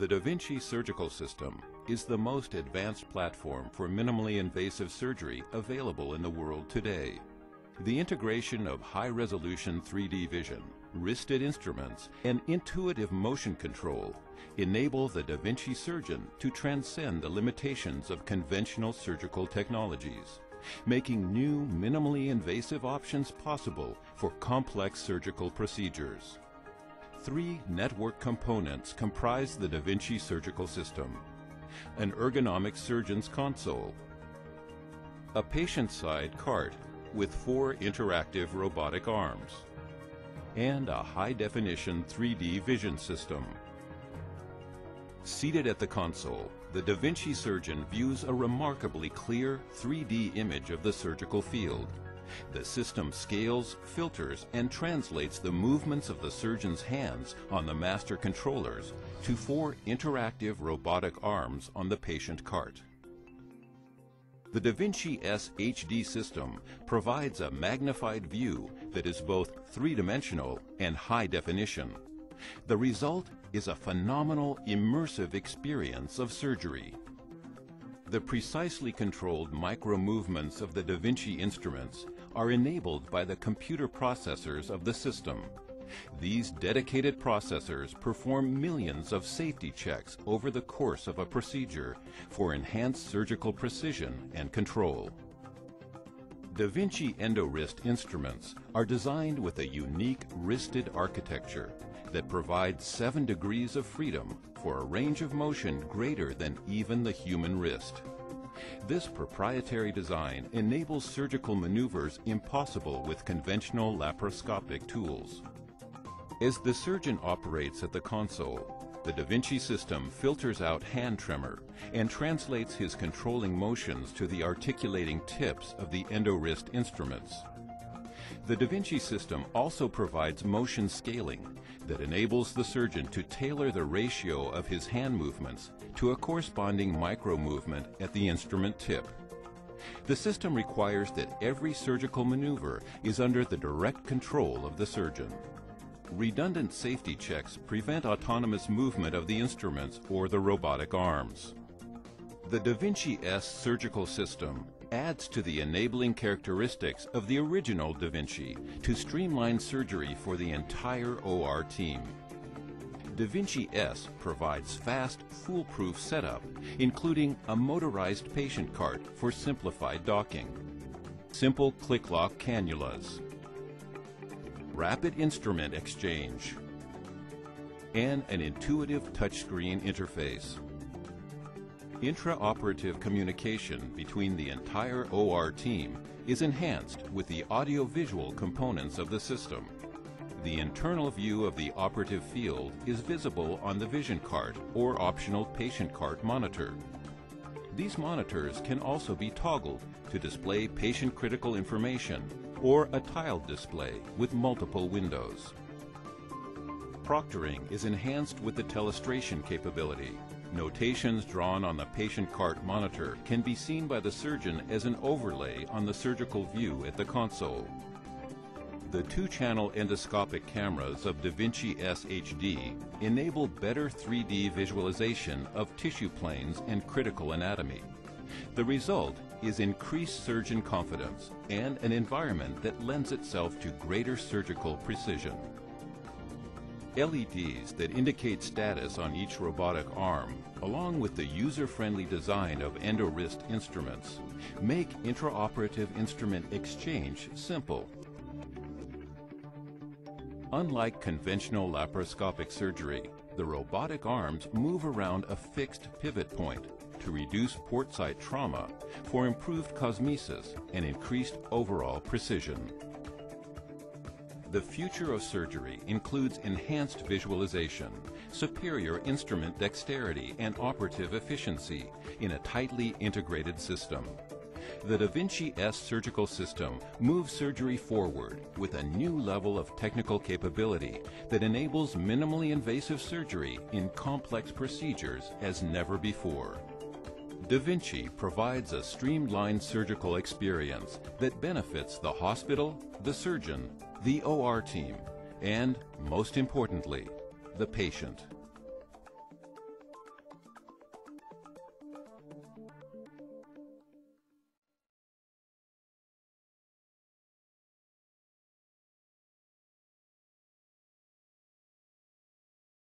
The Da Vinci surgical system is the most advanced platform for minimally invasive surgery available in the world today. The integration of high-resolution 3D vision, wristed instruments, and intuitive motion control enable the Da Vinci surgeon to transcend the limitations of conventional surgical technologies, making new minimally invasive options possible for complex surgical procedures. Three network components comprise the Da Vinci surgical system. An ergonomic surgeon's console, a patient-side cart with four interactive robotic arms, and a high-definition 3D vision system. Seated at the console, the Da Vinci surgeon views a remarkably clear 3D image of the surgical field. The system scales, filters, and translates the movements of the surgeon's hands on the master controllers to four interactive robotic arms on the patient cart. The Da Vinci S HD system provides a magnified view that is both three-dimensional and high definition. The result is a phenomenal immersive experience of surgery. The precisely controlled micro-movements of the Da Vinci instruments are enabled by the computer processors of the system. These dedicated processors perform millions of safety checks over the course of a procedure for enhanced surgical precision and control. Da Vinci EndoWrist instruments are designed with a unique wristed architecture that provides seven degrees of freedom for a range of motion greater than even the human wrist. This proprietary design enables surgical maneuvers impossible with conventional laparoscopic tools. As the surgeon operates at the console, the Da Vinci system filters out hand tremor and translates his controlling motions to the articulating tips of the EndoWrist instruments. The Da Vinci system also provides motion scaling that enables the surgeon to tailor the ratio of his hand movements to a corresponding micro movement at the instrument tip. The system requires that every surgical maneuver is under the direct control of the surgeon. Redundant safety checks prevent autonomous movement of the instruments or the robotic arms. The Da Vinci S surgical system adds to the enabling characteristics of the original Da Vinci to streamline surgery for the entire OR team. Da Vinci S provides fast, foolproof setup, including a motorized patient cart for simplified docking, simple click-lock cannulas, rapid instrument exchange, and an intuitive touchscreen interface. Intraoperative communication between the entire OR team is enhanced with the audio-visual components of the system. The internal view of the operative field is visible on the vision cart or optional patient cart monitor. These monitors can also be toggled to display patient critical information or a tiled display with multiple windows. Proctoring is enhanced with the telestration capability Notations drawn on the patient cart monitor can be seen by the surgeon as an overlay on the surgical view at the console. The two-channel endoscopic cameras of Da Vinci S-HD enable better 3D visualization of tissue planes and critical anatomy. The result is increased surgeon confidence and an environment that lends itself to greater surgical precision. LEDs that indicate status on each robotic arm, along with the user-friendly design of EndoWrist instruments, make intraoperative instrument exchange simple. Unlike conventional laparoscopic surgery, the robotic arms move around a fixed pivot point to reduce port site trauma for improved cosmesis and increased overall precision. The future of surgery includes enhanced visualization, superior instrument dexterity, and operative efficiency in a tightly integrated system. The Da Vinci S surgical system moves surgery forward with a new level of technical capability that enables minimally invasive surgery in complex procedures as never before. Da Vinci provides a streamlined surgical experience that benefits the hospital, the surgeon, the OR team, and, most importantly, the patient.